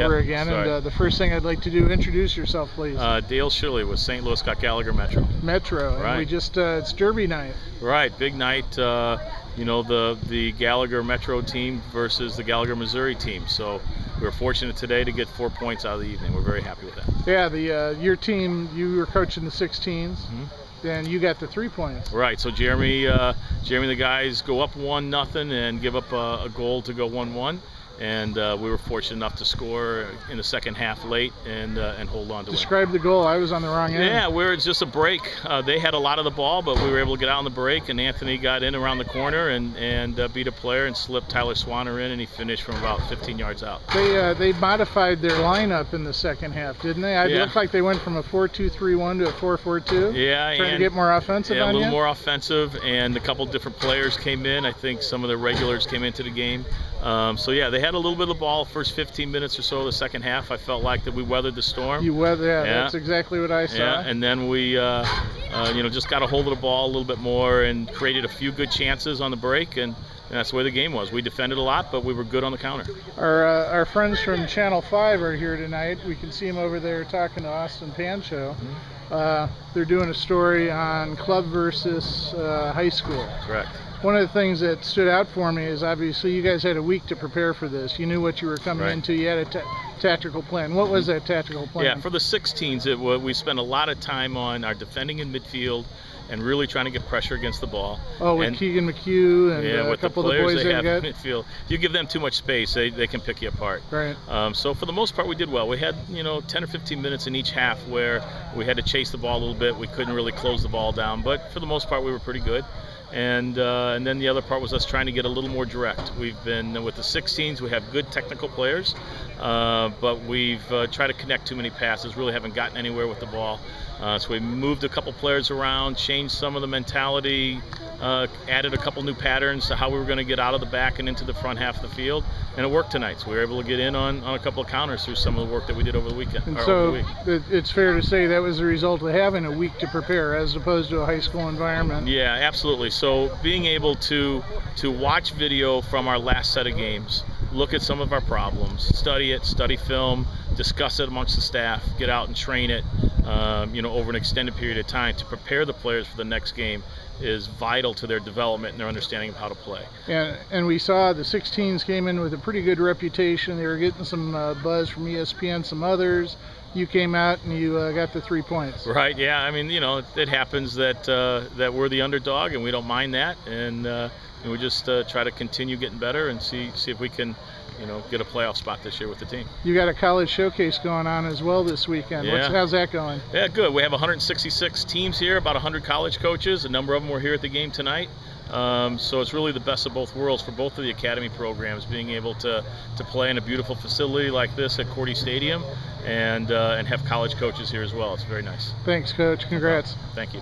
over Yep, again. sorry. And uh, the first thing I'd like to do, introduce yourself, please. Uh, Dale Schilly with St. Louis Scott Gallagher Metro. Metro. And we just, uh, it's Derby night. Right, big night. Uh, you know the the Gallagher Metro team versus the Gallagher Missouri team. So we were fortunate today to get four points out of the evening. We're very happy with that. Yeah, the uh, your team, you were coaching the 16s. Mhm. Then you got the three points. Right. So Jeremy, uh, Jeremy, the guys go up one nothing and give up a, a goal to go one one. And uh, we were fortunate enough to score in the second half late and uh, and hold on to win. Describe the goal. I was on the wrong end. Yeah, where it's just a break. Uh, they had a lot of the ball, but we were able to get out on the break, and Anthony got in around the corner and and uh, beat a player and slipped Tyler Swanner in, and he finished from about 15 yards out. They uh, they modified their lineup in the second half, didn't they? I Yeah. looked like they went from a 4-2-3-1 to a 4-4-2. Yeah, Trying to get more offensive yeah, a little you. more offensive, and a couple different players came in. I think some of the regulars came into the game. Um, so yeah, they had a little bit of the ball first 15 minutes or so of the second half. I felt like that we weathered the storm. You weather. Yeah, Yeah. that's exactly what I saw. Yeah, and then we, uh, uh, you know, just got a hold of the ball a little bit more and created a few good chances on the break, and, and that's the way the game was. We defended a lot, but we were good on the counter. Our uh, our friends from Channel Five are here tonight. We can see them over there talking to Austin Pancho. Mm-hmm. Uh, they're doing a story on club versus uh, high school. Correct. One of the things that stood out for me is obviously you guys had a week to prepare for this. You knew what you were coming Right. into. You had a ta- tactical plan. What was that tactical plan? Yeah, for the 16s, it, we spent a lot of time on our defending in midfield and really trying to get pressure against the ball. oh, with and, Keegan McHugh and yeah, uh, a with the couple of the players boys they they have got. in midfield, you give them too much space, they, they can pick you apart. Right. Um, so for the most part, we did well. We had you know 10 or 15 minutes in each half where we had to chase the ball a little bit. We couldn't really close the ball down, but for the most part, we were pretty good. And uh, and then the other part was us trying to get a little more direct. We've been with the 16s. We have good technical players, uh, but we've uh, tried to connect too many passes. Really haven't gotten anywhere with the ball. Uh, so we moved a couple players around, changed some of the mentality, uh, added a couple new patterns to how we were going to get out of the back and into the front half of the field, and it worked tonight. So we were able to get in on, on a couple of counters through some of the work that we did over the weekend. And so week. it's fair to say that was the result of having a week to prepare as opposed to a high school environment. Yeah, absolutely. So being able to to watch video from our last set of games, look at some of our problems, study it, study film, discuss it amongst the staff, get out and train it, um, you know, over an extended period of time to prepare the players for the next game is vital to their development and their understanding of how to play. And, and we saw the 16s came in with a pretty good reputation. They were getting some uh, buzz from ESPN, some others. You came out and you uh, got the three points. Right. Yeah. I mean, you know, it, it happens that uh, that we're the underdog, and we don't mind that, and, uh, and we just uh, try to continue getting better and see see if we can, you know, get a playoff spot this year with the team. You got a college showcase going on as well this weekend. What's, Yeah. how's that going? Yeah, good. We have 166 teams here, about 100 college coaches. A number of them were here at the game tonight. Um, so it's really the best of both worlds for both of the academy programs, being able to, to play in a beautiful facility like this at Korte Stadium and, uh, and have college coaches here as well. It's very nice. Thanks, Coach. Congrats. Thank you.